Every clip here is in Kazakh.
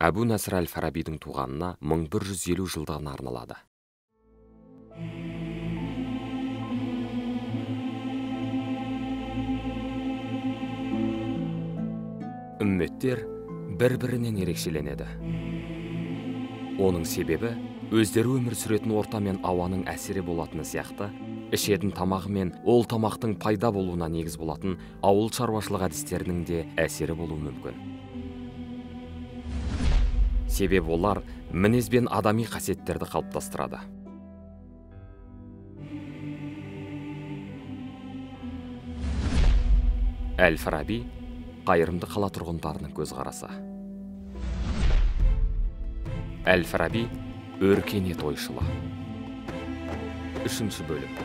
әбу насыр әл фарабидің туғанына 1150 жылдығына арналады. Үмметтер бір бірінен ерекшеленеді. Оның себебі өздері өмір сүретін орта мен ауаның әсері болатыны сияқты ішетін тамағы мен ол тамақтың пайда болуына негіз болатын ауыл шаруашылық әдістерінің де әсері болуы мүмкін. Себебі олар мінез бен адами қасиеттерді қалыптастырады. Әл фараби қайырымды қала тұрғындарының көзқарасы. Әл фараби өркениет ойшылы. Үшінші бөлім.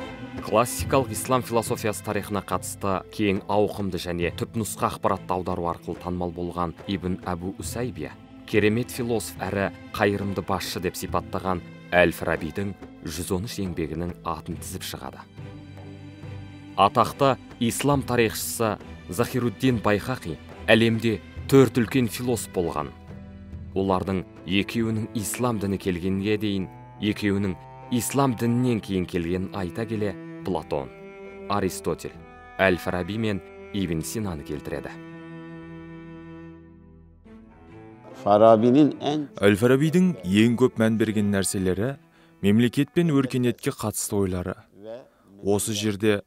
Классикалық ислам философиясы тарихына қатысты кең ауқымды және түпнұсқа ақпаратты аудару арқылы танымал болған ибн әбу усайбия керемет философ әрі қайырымды басшы деп сипаттаған әл фарабидің 113 еңбегінің атын тізіп шығады. Атақты ислам тарихшысы захируддин байхақи әлемде төрт үлкен философ болған. Олардың екеуінің ислам діні келгенге дейін екеуінің ислам дінінен кейін келгенін айта келе платон аристотель әл фараби мен ибн синаны келтіреді. Әл фарабидің ең көп мән берген нәрселері мемлекет пен өркениетке қатысты ойлары. Осы жерде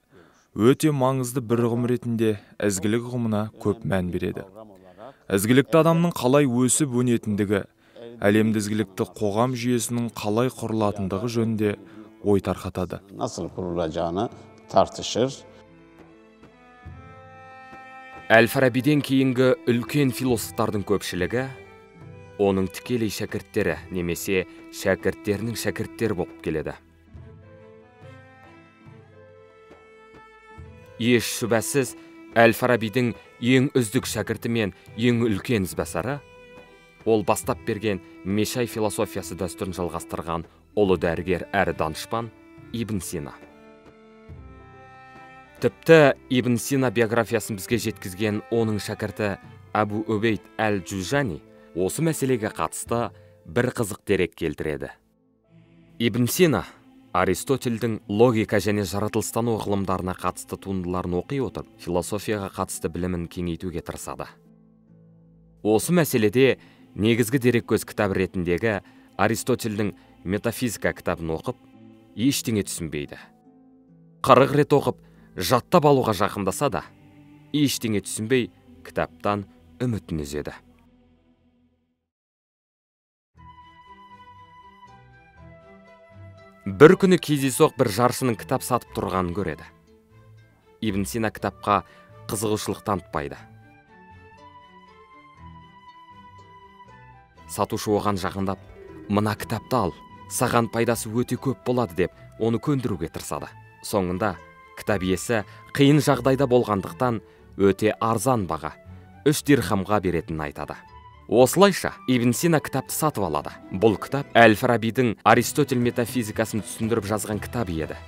өте маңызды бір ұғым ретінде ізгілік ұғымына көп мән береді. Ізгілікті адамның қалай өсіп өнетіндігі әлемді ізгілікті қоғам жүйесінің қалай құрылатындығы жөнінде ой тарқатады. Tartışır. әл фарабиден кейінгі үлкен философтардың көпшілігі оның тікелей шәкірттері немесе шәкірттерінің шәкірттері болып келеді. Еш шүбәсіз әл фарабидің ең үздік шәкірті мен ең үлкен ізбасары ол бастап берген мешай философиясы дәстүрін жалғастырған ұлы дәрігер әрі данышпан ибн сина. Тіпті ибн сина биографиясын бізге жеткізген оның шәкірті әбу убейд әл джужани осы мәселеге қатысты бір қызық дерек келтіреді. Ибн сина аристотельдің логика және жаратылыстану ғылымдарына қатысты туындыларын оқи отырып философияға қатысты білімін кеңейтуге тырысады. Осы мәселеде негізгі дереккөз кітап ретіндегі аристотельдің метафизика кітабын оқып ештеңе түсінбейді. Қырық рет оқып жаттап алуға жақындаса да ештеңе түсінбей кітаптан үмітін үзеді. Бір күні кездейсоқ бір жаршының кітап сатып тұрғанын көреді. Ибн сина кітапқа қызығушылық танытпайды. Сатушы оған жақындап мына кітапты ал саған пайдасы өте көп болады деп оны көндіруге тырысады. Соңында кітап иесі қиын жағдайда болғандықтан өте арзан баға үш дирхамға беретінін айтады. Осылайша ибн сина кітапты сатып алады. Бұл кітап әл фарабидің аристотель метафизикасын түсіндіріп жазған кітап еді.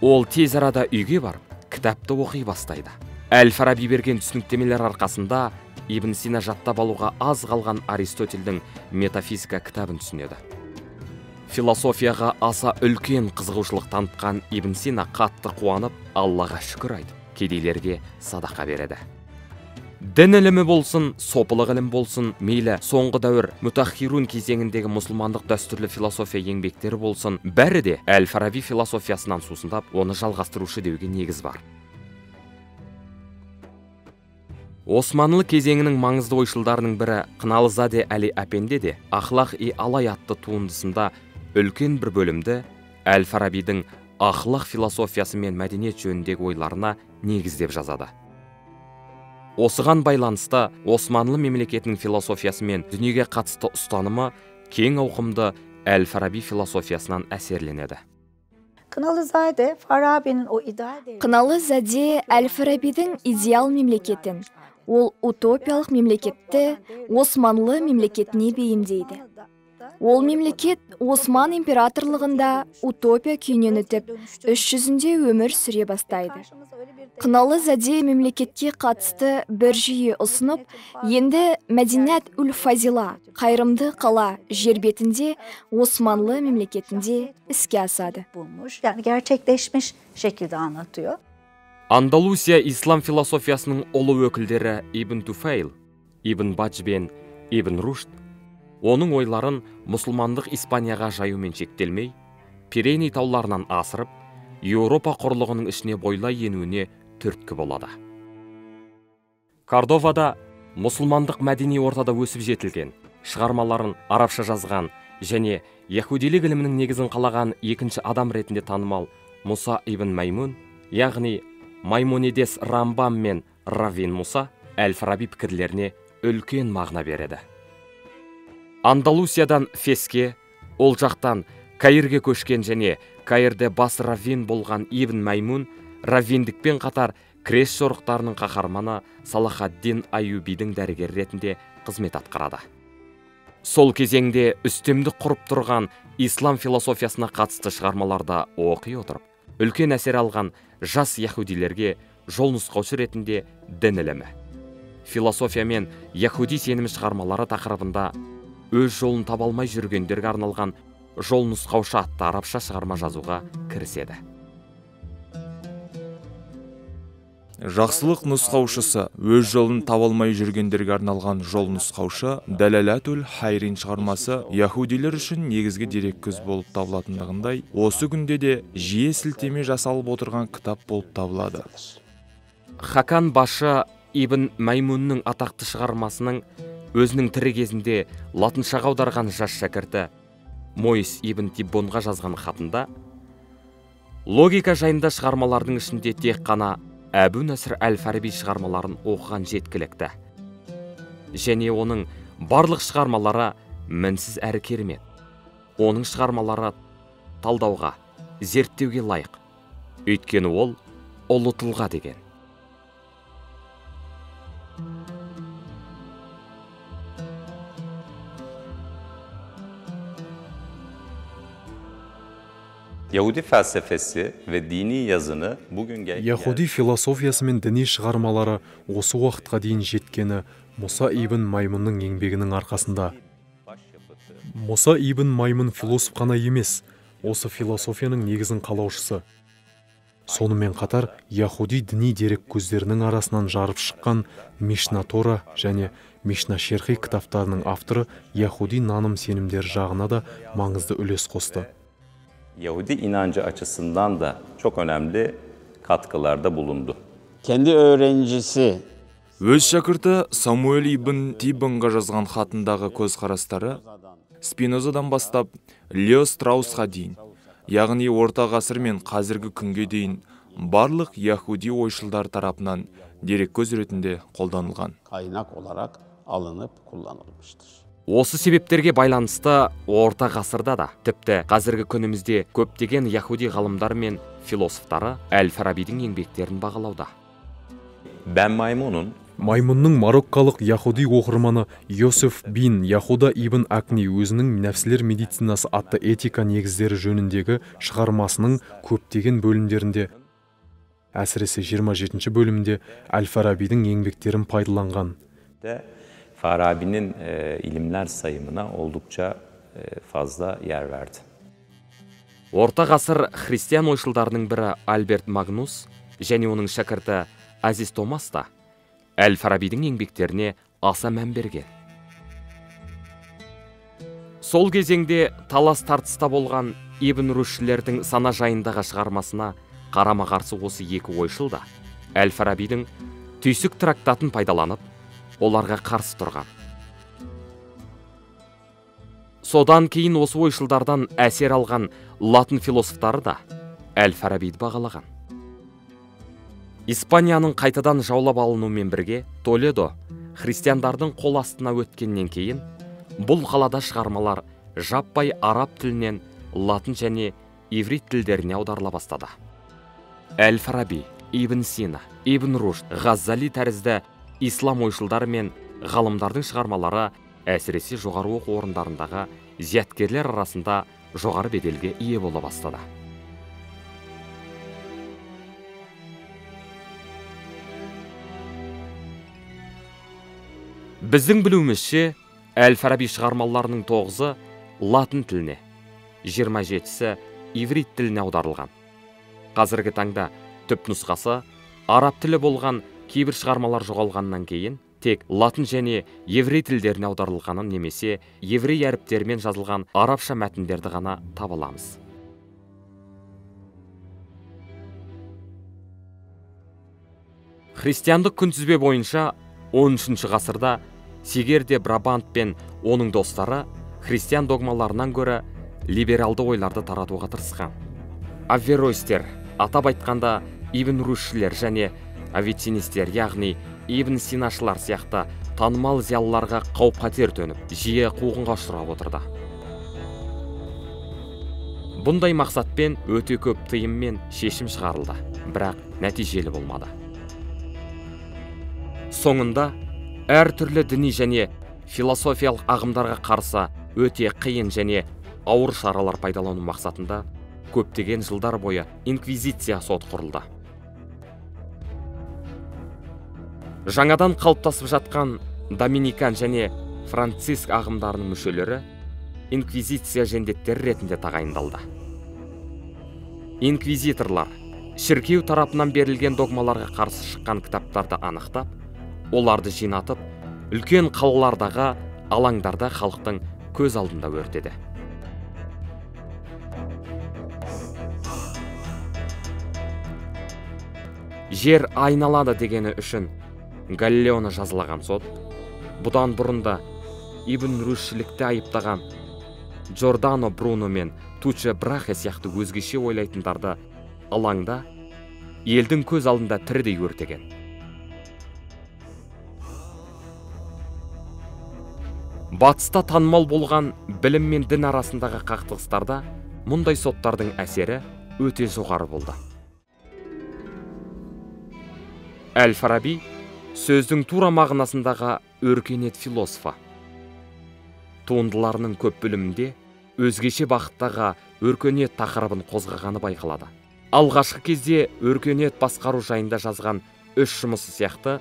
Ол тез арада үйге барып кітапты оқи бастайды. Әл фараби берген түсініктемелер арқасында ибн сина жаттап алуға аз қалған аристотельдің метафизика кітабын түсінеді. Философияға аса үлкен қызығушылық танытқан ибн сина қатты қуанып аллаға шүкір айтып кедейлерге садақа береді. Дін ілімі болсын сопылық ілім болсын мейлі соңғы дәуір мутахирун кезеңіндегі мұсылмандық дәстүрлі философия еңбектері болсын бәрі де әл фараби философиясынан сусындап оны жалғастырушы деуге негіз бар. Османлы кезеңінің маңызды ойшылдарының бірі қыналызаде әли әпенде де ахлах и алай атты туындысында үлкен бір бөлімді әл фарабидің ахлах философиясы мен мәдениет жөніндегі ойларына негіздеп жазады. Осыған байланысты османлы мемлекетінің философиясы мен дүниеге қатысты ұстанымы кең ауқымды әл фараби философиясынан әсерленеді. Қыналы зәде әл фарабидің идеал мемлекетін. Ол утопиялық мемлекетті османлы мемлекетіне бейімдейді. Ол мемлекет осман императорлығында утопия күйінен өтіп іс жүзінде өмір сүре бастайды қыналы зәде мемлекетке қатысты бір жүйе ұсынып енді мәдинат үл фазила қайырымды қала жер бетінде османлы мемлекетінде іске асады bulmuş. Yani gerçekleşmiş şekilde anlatıyor. андалусия ислам философиясының ұлы өкілдері ибн туфейл ибн бадж бен ибн рушд оның ойларын мұсылмандық испанияға жаюмен шектелмей пиреней тауларынан асырып еуропа құрлығының ішіне бойлай енуіне түрткі болады. Кордовада мұсылмандық мәдени ортада өсіп жетілген шығармаларын арабша жазған және яхудилік ілімінің негізін қалаған екінші адам ретінде танымал мұса ибн маймун яғни маймонидес рамбам мен равин мұса әл фараби пікірлеріне үлкен мағына береді. Андалусиядан феске ол жақтан каирге көшкен және каирде бас раввин болған ибн маймун раввиндікпен қатар крес жорықтарының қаһарманы салахаддин аюбидің дәрігері ретінде қызмет атқарады. Сол кезеңде үстемдік құрып тұрған ислам философиясына қатысты шығармаларды оқи отырып үлкен әсер алған жас яхудилерге жол нұсқаушы ретінде дін ілімі философия мен яхуди сенімі шығармалары тақырыбында өз жолын таба алмай жүргендерге арналған жол нұсқаушы атты арабша шығарма жазуға кіріседі. Жақсылық нұсқаушысы өз жолын таба алмай жүргендерге арналған жол нұсқаушы дәләләтул хайрин шығармасы яхудилер үшін негізгі дереккөз болып табылатындығындай осы күнде де жиі сілтеме жасалып отырған кітап болып табылады. Хакан башы ибн маймунның атақты шығармасының өзінің тірі кезінде латыншаға аударған жас шәкірті мойс ибн тиббонға жазған хатында логика жайында шығармалардың ішінде тек қана әбу наср әл фараби шығармаларын оқыған жеткілікті. Және оның барлық шығармалары мінсіз әрі керемет. Оның шығармалары талдауға зерттеуге лайық. Өйткені ол ұлы тұлға деген Yahudi felsefesi ve dini yazını bugün gel яхуди философиясы мен діни шығармалары осы уақытқа дейін жеткені мұса ибн маймунның еңбегінің арқасында. Мұса ибн маймун философ қана емес осы философияның негізін қалаушысы. Сонымен қатар яхуди діни дерек көздерінің арасынан жарып шыққан мишна тора және мишна шерхи кітаптарының авторы яхуди наным сенімдері жағына да маңызды үлес қосты. Yahudi inancı açısından da çok önemli katkılarda bulundu. Kendi öğrencisi өз шәкірті самуэль ибн тибонға жазған хатындағы көзқарастары спинозадан бастап лео страусқа дейін яғни орта ғасыр мен қазіргі күнге дейін барлық яхуди ойшылдар тарапынан дереккөз ретінде қолданылған kaynak olarak alınıp kullanılmıştır. Осы себептерге байланысты орта ғасырда да тіпті қазіргі күнімізде көптеген яхуди ғалымдар мен философтары әл фарабидің еңбектерін бағалауда. Ben Maymun'un маймунның мароккалық яхуди оқырманы йосеф бин яхуда ибн акни өзінің нәпсілер медицинасы атты этика негіздері жөніндегі шығармасының көптеген бөлімдерінде әсіресе 27 бөлімінде әл фарабидің еңбектерін пайдаланған. Farabi'nin e, ilimler sayımına oldukça e, fazla yer verdi. орта ғасыр христиан ойшылдарының бірі альберт магнус және оның шәкірті азиз томас та әл фарабидің еңбектеріне аса мән берген сол кезеңде талас тартыста болған ибн рушділердің сана жайындағы шығармасына қарама қарсы осы екі ойшыл да әл фарабидің түйсік трактатын пайдаланып оларға қарсы тұрған. Содан кейін осы ойшылдардан әсер алған латын философтары да әл фарабиді бағалаған. Испанияның қайтадан жаулап алынуымен бірге толедо христиандардың қол астына өткеннен кейін бұл қалада шығармалар жаппай араб тілінен латын және иврит тілдеріне аударыла бастады. Әл фараби ибн сина ибн рушд ғаззали тәрізді ислам ойшылдары мен ғалымдардың шығармалары әсіресе жоғары оқу орындарындағы зияткерлер арасында жоғары беделге ие бола бастады. Біздің білуімізше әл фараби шығармаларының тоғызы латын тіліне 27-сі иврит тіліне аударылған. Қазіргі таңда түп нұсқасы араб тілі болған кейбір шығармалар жоғалғаннан кейін тек латын және еврей тілдеріне аударылғанын немесе еврей әріптерімен жазылған арабша мәтіндерді ғана таба аламыз. Христиандық күнтізбе бойынша 13 ғасырда сигер де брабант пен оның достары христиан догмаларынан гөрі либералды ойларды таратуға тырысқан. Аверойстер атап айтқанда ибн рушшілер және авицинистер яғни ибн синашылар сияқты танымал зиялыларға қауіп қатер төніп жиі қуғынға ұшырап отырды. Бұндай мақсатпен өте көп тыйым мен шешім шығарылды бірақ нәтижелі болмады. Соңында әртүрлі діни және философиялық ағымдарға қарсы өте қиын және ауыр шаралар пайдалану мақсатында көптеген жылдар бойы инквизиция сот құрылды. Жаңадан қалыптасып жатқан доминикан және франциск ағымдарының мүшелері инквизиция жендеттері ретінде тағайындалды. Инквизиторлар шіркеу тарапынан берілген догмаларға қарсы шыққан кітаптарды анықтап оларды жинатып үлкен қалалардағы алаңдарда халықтың көз алдында өртеді. Жер айналады дегені үшін галлеоны жазалаған сот бұдан бұрын да ибн рушшілікті айыптаған джордано бруно мен туче брахе сияқты өзгеше ойлайтындарды алаңда елдің көз алдында тірідей өртеген. Батыста танымал болған білім мен дін арасындағы қақтығыстарда мұндай соттардың әсері өте жоғары болды. Әл фараби сөздің тура мағынасындағы өркениет философы. Туындыларының көп бөлімінде өзгеше бағыттағы өркениет тақырыбын қозғағаны байқалады. Алғашқы кезде өркениет басқару жайында жазған үш жұмысы сияқты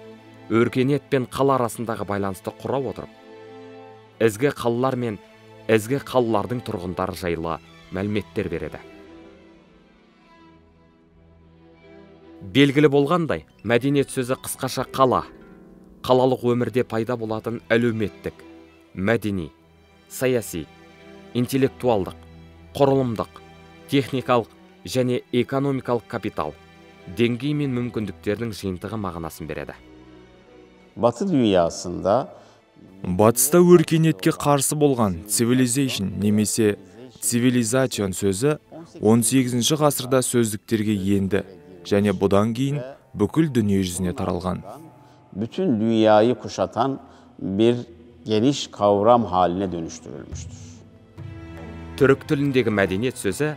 өркениет пен қала арасындағы байланысты құра отырып ізгі қалалар мен ізгі қалалардың тұрғындары жайлы мәліметтер береді. Белгілі болғандай мәдениет сөзі қысқаша қала. Қалалық өмірде пайда болатын әлеуметтік мәдени саяси интеллектуалдық құрылымдық техникалық және экономикалық капитал деңгей мен мүмкіндіктердің жиынтығы мағынасын береді. Batı dünyasında батыста өркениетке қарсы болған civilization немесе цивилизацион сөзі 18 ғасырда сөздіктерге енді және бұдан кейін бүкіл дүние жүзіне таралған bütün dünyayı kuşatan bir geniş kavram haline dönüştürülmüştür. түрік тіліндегі мәдениет сөзі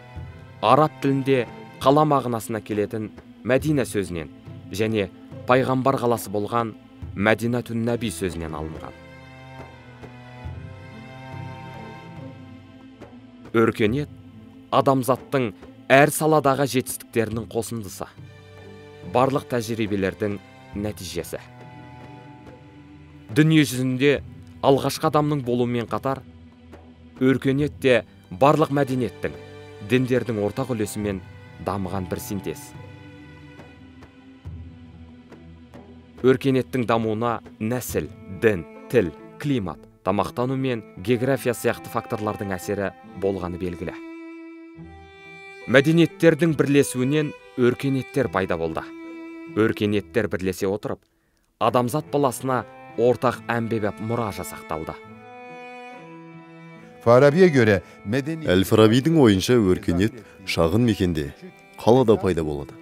араб тілінде қала мағынасына келетін мәдина сөзінен және пайғамбар қаласы болған мәдинатун нәби сөзінен алынған өркениет адамзаттың әр саладағы жетістіктерінің қосындысы. Барлық тәжірибелердің нәтижесі. Дүние жүзінде алғашқы адамның болуымен қатар өркениет те барлық мәдениеттің діндердің ортақ үлесімен дамыған бір синтез. Өркениеттің дамуына нәсіл дін тіл климат тамақтану мен география сияқты факторлардың әсері болғаны белгілі. Мәдениеттердің бірлесуінен өркениеттер пайда болды. Өркениеттер бірлесе отырып адамзат баласына ортақ әмбебап мұра жасақталды. Göre medeni әл фарабидің ойынша өркениет шағын мекенде қалада пайда болады.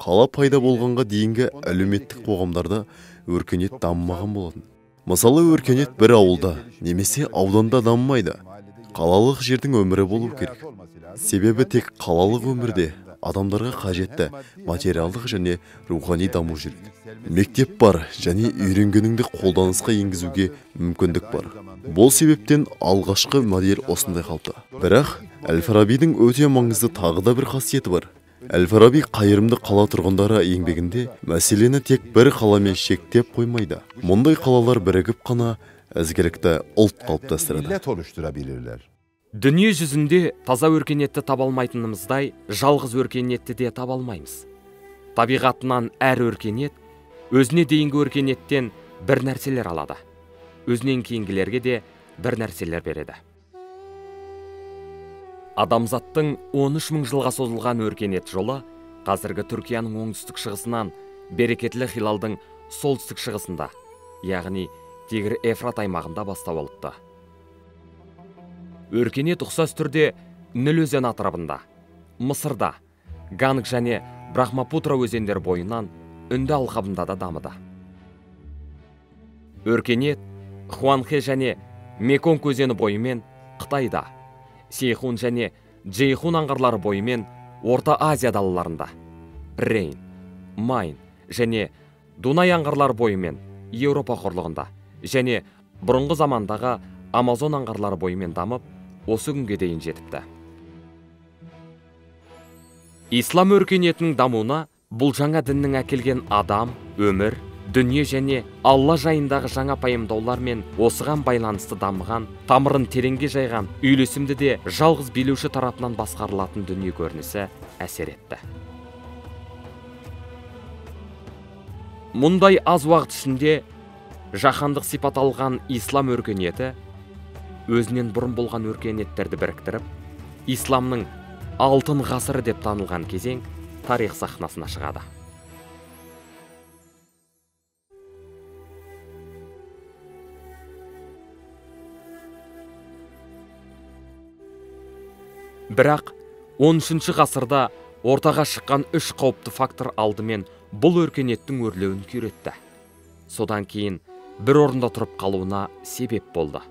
Қала пайда болғанға дейінгі әлеуметтік қоғамдарда өркениет дамымаған болатын. Мысалы өркениет бір ауылда немесе ауданда дамымайды. Қалалық жердің өмірі болу керек. Себебі тек қалалық өмірде адамдарға қажетті материалдық және рухани даму жүреді. Мектеп бар және үйренгеніңді қолданысқа енгізуге мүмкіндік бар. Бұл себептен алғашқы модель осындай қалыпты. Бірақ әл фарабидің өте маңызды тағы да бір қасиеті бар. Әл фараби қайырымды қала тұрғындары еңбегінде мәселені тек бір қаламен шектеп қоймайды. Мұндай қалалар бірігіп қана ізгілікті ұлт қалыптастырады дүние жүзінде таза өркениетті таба алмайтынымыздай жалғыз өркениетті де таба алмаймыз табиғатынан әр өркениет өзіне дейінгі өркениеттен бір нәрселер алады өзінен кейінгілерге де бір нәрселер береді адамзаттың 13 мың жылға созылған өркениет жолы қазіргі түркияның оңтүстік шығысынан берекетлі хилалдың солтүстік шығысында яғни тигр ефрат аймағында бастау алыпты. Өркениет ұқсас түрде ніл өзені атырабында мысырда ганг және брахмапутра өзендер бойынан үнді алқабында да дамыды. Өркениет хуанхэ және меконг өзені бойымен қытайда сейхун және джейхун аңғарлары бойымен орта азия далаларында рейн майн және дунай аңғарлары бойымен еуропа құрлығында және бұрынғы замандағы амазон аңғарлары бойымен дамып осы күнге дейін жетіпті. Ислам өркениетінің дамуына бұл жаңа діннің әкелген адам өмір дүние және алла жайындағы жаңа пайымдаулар мен осыған байланысты дамыған тамырын тереңге жайған үйлесімді де жалғыз билеуші тарапынан басқарылатын дүние көрінісі әсер етті. Мұндай аз уақыт ішінде жаһандық сипат алған ислам өркениеті өзінен бұрын болған өркениеттерді біріктіріп исламның алтын ғасыры деп танылған кезең тарих сахнасына шығады. Бірақ 13 ғасырда ортаға шыққан үш қауіпті фактор алдымен бұл өркениеттің өрлеуін күйретті. Содан кейін бір орында тұрып қалуына себеп болды.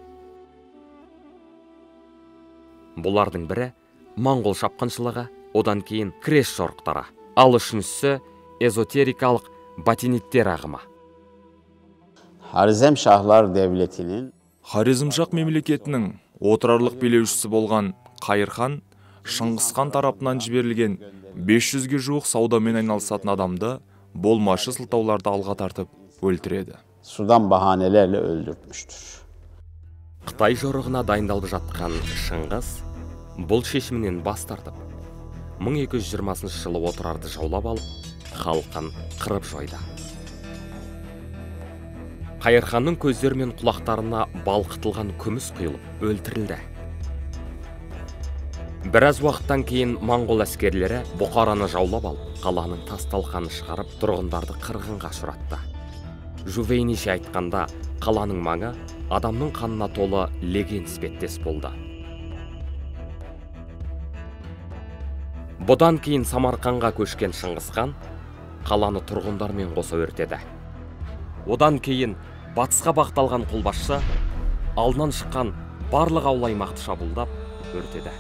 Бұлардың бірі моңғол шапқыншылығы одан кейін крес жорықтары ал үшіншісі эзотерикалық батиниттер ағымы. Harizm Şahlar Devleti'nin хорезмшақ мемлекетінің отырарлық билеушісі болған қайыр хан шыңғыс хан тарапынан жіберілген 500-ге жуық саудамен айналысатын адамды болмашы сылтауларды алға тартып өлтіреді. Sudan bahanelerle öldürtmüştür. қытай жорығына дайындалып жатқан шыңғыс бұл шешімінен бас тартып 1220 жылы отырарды жаулап алып халқын қырып жойды. Қайырханның көздері мен құлақтарына балқытылған күміс құйылып өлтірілді. Біраз уақыттан кейін моңғол әскерлері бұқараны жаулап алып қаланың тас талқанын шығарып тұрғындарды қырғынға ұшыратты. Жувейнише айтқанда қаланың маңы адамның қанына толы леген іспеттес болды. Бұдан кейін самарқанға көшкен шыңғыс хан қаланы тұрғындармен қоса өртеді. Одан кейін батысқа бағытталған қолбасшы алдынан шыққан барлық ауыл аймақты шабуылдап өртеді.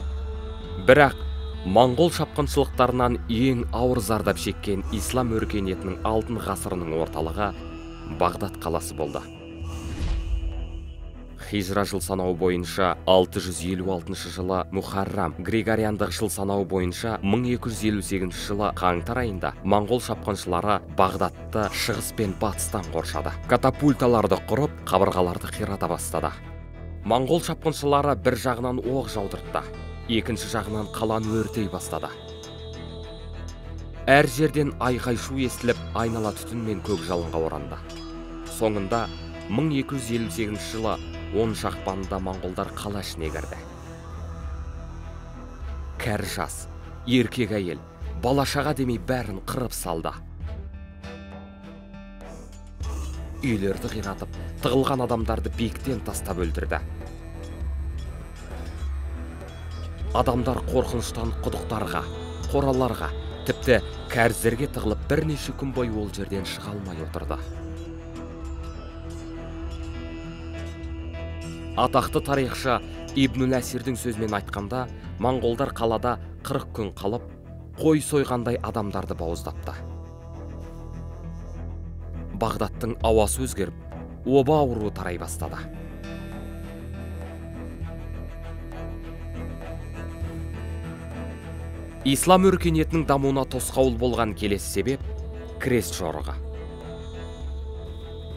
Бірақ моңғол шапқыншылықтарынан ең ауыр зардап шеккен ислам өркениетінің алтын ғасырының орталығы бағдат қаласы болды. Хижра жыл санауы бойынша 656 жылы мухаррам григориандық жыл санауы бойынша 1258 жылы қаңтар айында моңғол шапқыншылары бағдатты шығыс пен батыстан қоршады. Катапульталарды құрып қабырғаларды қирата бастады. Моңғол шапқыншылары бір жағынан оқ жаудыртты екінші жағынан қаланы өртей бастады. Әр жерден айқай шу естіліп айнала түтін мен көкжалынға оранды. Соңында 1258 жылы 10 ақпанында моңғолдар қала ішіне кірді. Кәрі жас еркек әйел бала шаға демей бәрін қырып салды. Үйлерді қиратып тығылған адамдарды биіктен тастап өлтірді. Адамдар қорқыныштан құдықтарға қораларға тіпті кәріздерге тығылып бірнеше күн бойы ол жерден шыға алмай отырды. Атақты тарихшы ибн әсирдің сөзімен айтқанда моңғолдар қалада 40 күн қалып қой сойғандай адамдарды бауыздапты бағдаттың ауасы өзгеріп оба ауруы тарай бастады. Ислам өркениетінің дамуына тосқауыл болған келесі себеп крест жорығы.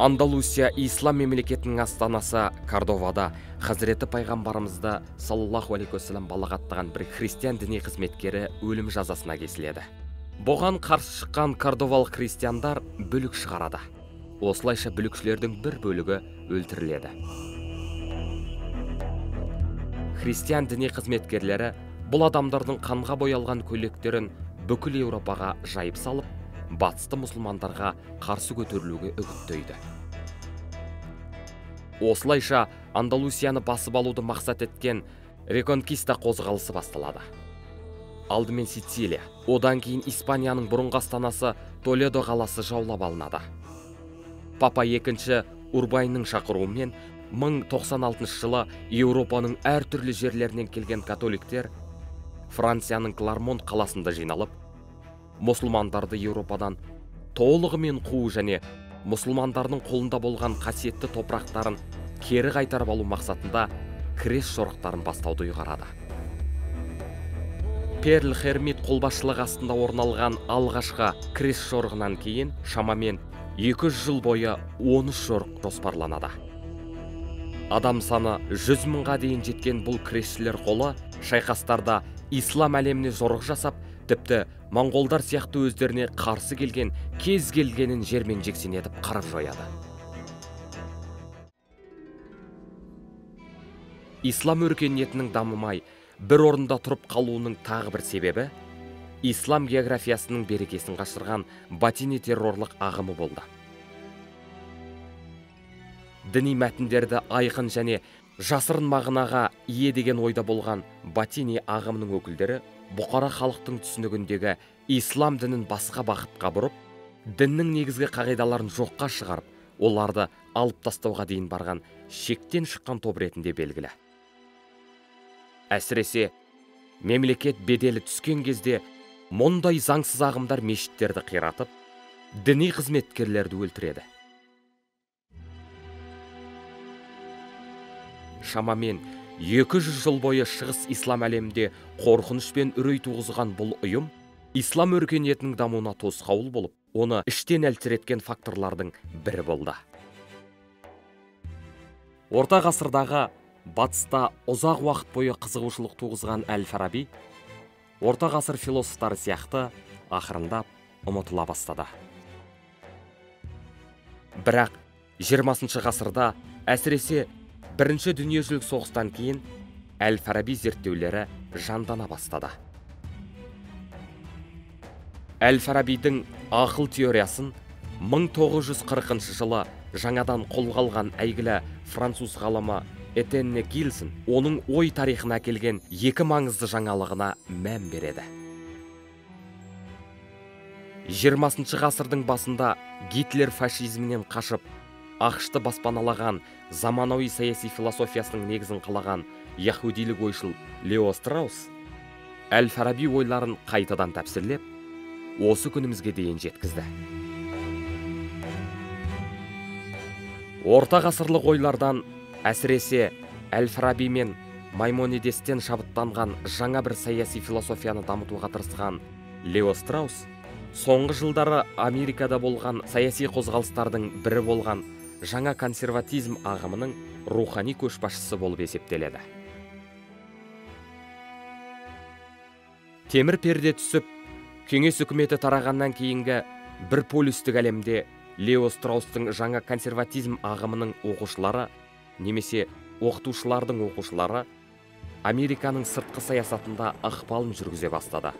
Андалусия ислам мемлекетінің астанасы кордовада. Хазіреті пайғамбарымызды саллаллаху алейхи уассалам балағаттаған бір христиан діни қызметкері өлім жазасына кесіледі. Бұған қарсы шыққан кордовалық христиандар бүлік шығарады. Осылайша бүлікшілердің бір бөлігі өлтіріледі. Христиан діни қызметкерлері бұл адамдардың қанға боялған көйлектерін бүкіл еуропаға жайып салып батысты мұсылмандарға қарсы көтерілуге үгіттейді. Осылайша андалусияны басып алуды мақсат еткен реконкиста қозғалысы басталады. Алдымен сицилия одан кейін испанияның бұрынғы астанасы толедо қаласы жаулап алынады. Папа екінші урбайның шақыруымен 1096 жылы еуропаның әртүрлі жерлерінен келген католиктер францияның клармон қаласында жиналып мұсылмандарды еуропадан толығымен қуу және мұсылмандардың қолында болған қасиетті топырақтарын кері қайтарып алу мақсатында крест жорықтарын бастауды ұйғарады. Перл хермит қолбасшылығы астында орын алған алғашқы крест жорығынан кейін шамамен 200 жыл бойы 13 жорық жоспарланады. Адам саны 100 мыңға дейін жеткен бұл крестшілер қолы шайқастарда ислам әлеміне жорық жасап тіпті моңғолдар сияқты өздеріне қарсы келген кез келгенін жермен жексен етіп қырып жояды. Ислам өркениетінің дамымай бір орында тұрып қалуының тағы бір себебі ислам географиясының берекесін қашырған батини террорлық ағымы болды. Діни мәтіндерді айқын және жасырын мағынаға ие деген ойда болған батини ағымының өкілдері бұқара халықтың түсінігіндегі ислам дінін басқа бағытқа бұрып діннің негізгі қағидаларын жоққа шығарып оларды алып тастауға дейін барған шектен шыққан топ ретінде белгілі. Әсіресе мемлекет беделі түскен кезде мұндай заңсыз ағымдар мешіттерді қиратып діни қызметкерлерді өлтіреді. Шамамен 200 жыл бойы шығыс ислам әлемінде қорқыныш пен үрей туғызған бұл ұйым ислам өркениетінің дамуына тосқауыл болып оны іштен әлсіреткен факторлардың бірі болды. Орта ғасырдағы батыста ұзақ уақыт бойы қызығушылық туғызған әл фараби орта ғасыр философтары сияқты ақырындап ұмытыла бастады. Бірақ 20 ғасырда әсіресе бірінші дүниежүзілік соғыстан кейін әл фараби зерттеулері жандана бастады. Әл фарабидің ақыл теориясын 1940 жылы жаңадан қолға алған әйгілі француз ғалымы этенне гилсон оның ой тарихына келген екі маңызды жаңалығына мән береді. 20 ғасырдың басында гитлер фашизмінен қашып ақшты баспаналаған заманауи саяси философиясының негізін қалаған яхудилік ойшыл лео страус әл фараби ойларын қайтадан тәпсірлеп осы күнімізге дейін жеткізді. Орта ғасырлық ойлардан әсіресе әл фараби мен маймонидестен шабыттанған жаңа бір саяси философияны дамытуға тырысқан лео страус соңғы жылдары америкада болған саяси қозғалыстардың бірі болған жаңа консерватизм ағымының рухани көшбасшысы болып есептеледі. Темір перде түсіп кеңес үкіметі тарағаннан кейінгі бір полюстік әлемде лео страустың жаңа консерватизм ағымының оқушылары немесе оқытушылардың оқушылары американың сыртқы саясатында ықпалын жүргізе бастады.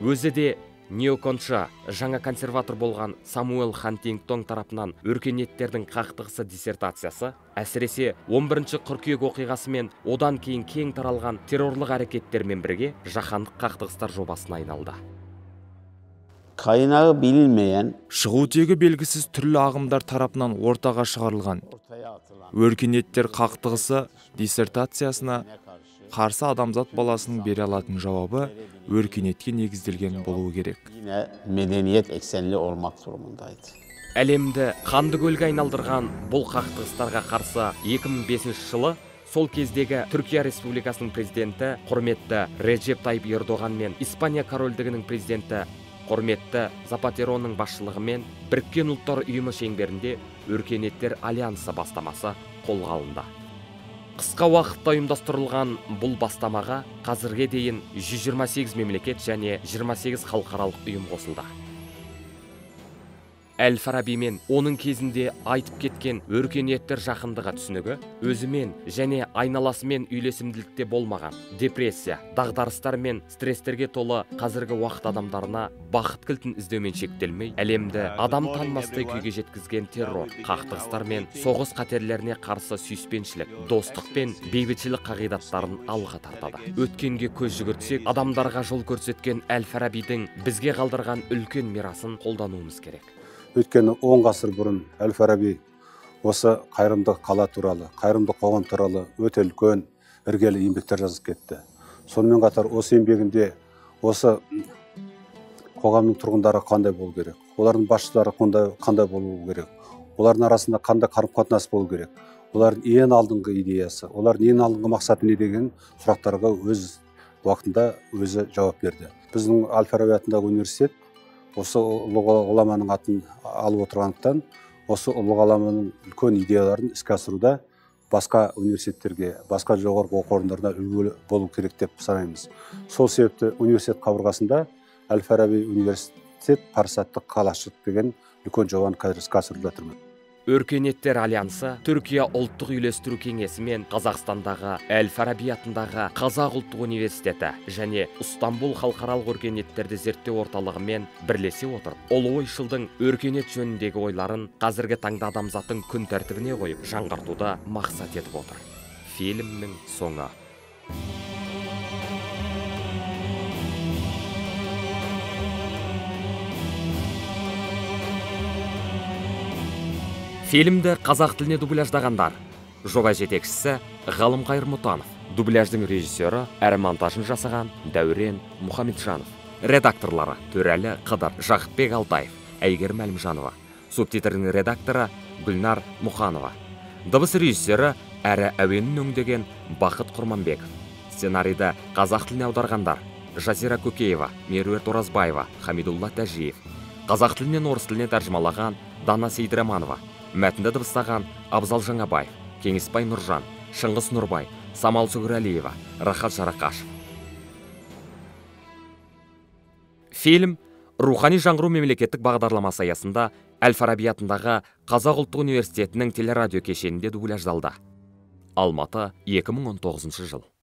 Өзі де неоконша жаңа консерватор болған самуэл хантингтон тарапынан өркениеттердің қақтығысы диссертациясы әсіресе 11 қыркүйек оқиғасы мен одан кейін кең таралған террорлық әрекеттермен бірге жаһандық қақтығыстар жобасына айналды. Kaynağı bilinmeyen шығу тегі белгісіз түрлі ағымдар тарапынан ортаға шығарылған. Өркениеттер қақтығысы диссертациясына қарсы адамзат баласының бере алатын жауабы өркениетке негізделген болуы керек medeniyet eksenli olmak durumundaydı. әлемді қанды көлге айналдырған бұл қақтығыстарға қарсы 2005 жылы сол кездегі түркия республикасының президенті құрметті реджеп тайып ердоған мен испания корольдігінің президенті құрметті запатероның басшылығымен біріккен ұлттар ұйымы шеңберінде өркениеттер альянсы бастамасы қолға алынды қысқа уақытта ұйымдастырылған бұл бастамаға қазірге дейін 128 мемлекет және 28 халықаралық ұйым қосылды. Әл фараби мен оның кезінде айтып кеткен өркениеттер жақындығы түсінігі өзімен және айналасымен үйлесімділікте болмаған депрессия дағдарыстар мен стресстерге толы қазіргі уақыт адамдарына бақыт кілтін іздеумен шектелмей әлемді адам танымастай күйге жеткізген террор қақтығыстар мен соғыс қатерлеріне қарсы сүйіспеншілік достық пен бейбітшілік қағидаттарын алға тартады. Өткенге көз жүгіртсек адамдарға жол көрсеткен әл фарабидің бізге қалдырған үлкен мирасын қолдануымыз керек. Өйткені он ғасыр бұрын әл фараби осы қайырымды қала туралы қайырымды қоғам туралы өте үлкен іргелі еңбектер жазып кетті. Сонымен қатар осы еңбегінде осы қоғамның тұрғындары қандай болу керек? Олардың басшылары қандай, қандай болу керек? Олардың арасында қандай қарым қатынас болу керек? Олардың ең алдыңғы идеясы олардың ең алдыңғы мақсаты не деген сұрақтарға өз уақытында өзі жауап берді. Біздің әл фараби атындағы университет осы ұлы ғұламаның атын алып отырғандықтан осы ұлы ғұламаның үлкен идеяларын іске асыруда басқа университеттерге басқа жоғарғы оқу орындарына үлгі болу керек деп санаймыз. Сол себепті университет қабырғасында әл фараби университет парасаттық қалашық деген үлкен жобаны қазір іске асырып жатырмыз. Өркениеттер альянсы түркия ұлттық үйлестіру кеңесі мен қазақстандағы әл фараби атындағы қазақ ұлттық университеті және ұстамбұл халықаралық өркениеттерді зерттеу орталығымен бірлесе отырып ұлы ойшылдың өркениет жөніндегі ойларын қазіргі таңда адамзаттың күн тәртібіне қойып жаңғыртуды мақсат етіп отыр. Фильмнің соңы. Фильмді қазақ тіліне дубляждағандар. Жоба жетекшісі ғалым қайырмұтанов дубляждың режиссері әрі монтажын жасаған дәурен мұхамеджанов. Редакторлары төрәлі қыдыр жақыпбек алтаев әйгерім әлімжанова. Субтитрдің редакторы гүлнар мұханова. Дыбыс режиссері әрі әуенін өңдеген бақыт құрманбеков. Сценарийді қазақ тіліне аударғандар жазира көкеева меруерт оразбаева хамидулла тәжиев. Қазақ тілінен орыс тіліне тәржімалаған дана сейдраманова мәтінді дыбыстаған абзал жаңабаев кеңесбай нұржан шыңғыс нұрбай самал сүгірәлиева рахат жарақашев. Фильм рухани жаңғыру мемлекеттік бағдарламасы аясында әл фараби атындағы қазақ ұлттық университетінің телерадио кешенінде дубляждалды. Алматы 2019 жыл.